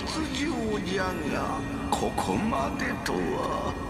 出場じゃがここまでとは。